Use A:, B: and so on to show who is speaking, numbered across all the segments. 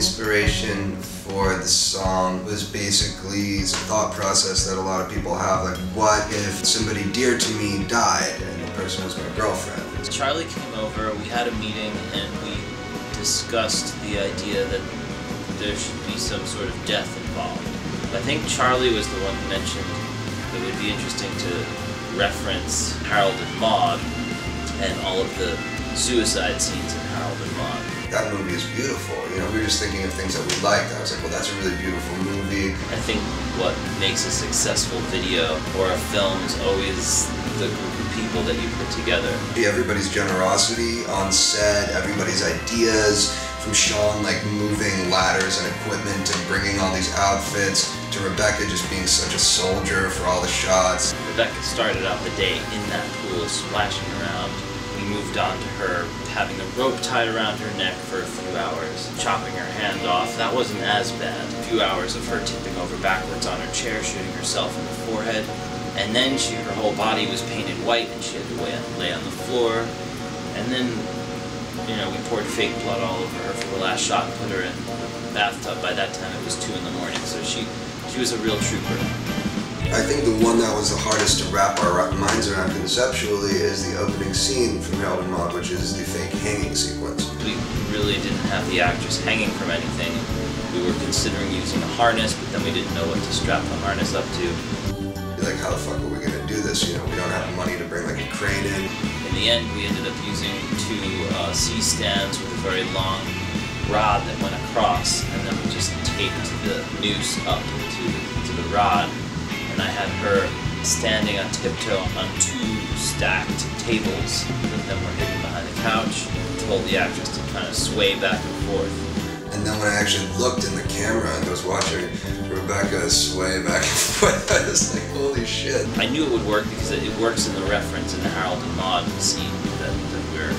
A: inspiration for the song was basically a thought process that a lot of people have. Like, what if somebody dear to me died and the person was my girlfriend?
B: Charlie came over, we had a meeting, and we discussed the idea that there should be some sort of death involved. I think Charlie was the one who mentioned it would be interesting to reference Harold and Maude and all of the suicide scenes in Harold and Maude.
A: That movie is beautiful. You know, we were just thinking of things that we liked. I was like, well, that's a really beautiful movie.
B: I think what makes a successful video or a film is always the group of people that you put together.
A: Everybody's generosity on set, everybody's ideas, from Sean like moving ladders and equipment and bringing all these outfits, to Rebecca just being such a soldier for all the shots.
B: Rebecca started out the day in that pool splashing around. Moved on to her having a rope tied around her neck for a few hours, chopping her hand off. That wasn't as bad. A few hours of her tipping over backwards on her chair, shooting herself in the forehead. And then she, her whole body was painted white and she had to lay on, lay on the floor. And then you know, we poured fake blood all over her for the last shot and put her in the bathtub. By that time, it was 2 in the morning, so she, she was a real trooper.
A: I think the one that was the hardest to wrap our minds around conceptually is the opening scene from Harold and Maude, which is the fake hanging sequence.
B: We really didn't have the actress hanging from anything. We were considering using a harness, but then we didn't know what to strap the harness up to.
A: Like, how the fuck are we gonna do this? You know, we don't have money to bring like a crane in.
B: In the end, we ended up using two uh, C-stands with a very long rod that went across, and then we just taped the noose up to, to the rod. And I had her standing on tiptoe on two stacked tables that then were hidden behind the couch. and Told the actress to kind of sway back and forth.
A: And then when I actually looked in the camera and was watching Rebecca sway back and forth, I was like, holy shit.
B: I knew it would work because it works in the reference in the Harold and Maude scene that, that we're,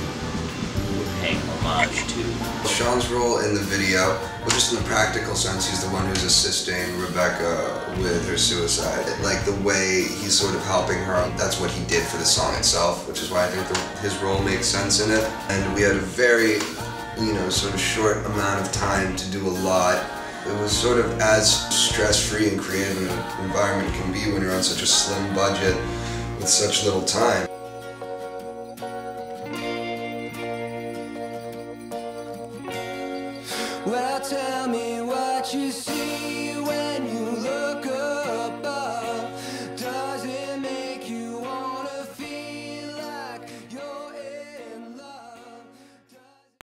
B: we're paying homage to.
A: Sean's role in the video, well, just in the practical sense, he's the one who's assisting Rebecca with her suicide. Like the way he's sort of helping her, that's what he did for the song itself, which is why I think the, his role makes sense in it. And we had a very you know, sort of short amount of time to do a lot. It was sort of as stress-free and creative an environment can be when you're on such a slim budget with such little time. Well, tell me what you see good.